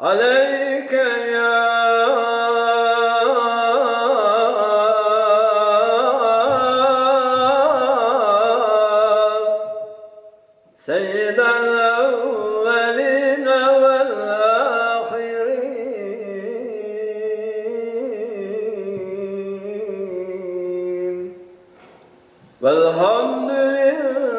عليك يا سيد الأولين والآخرين. والحمد لله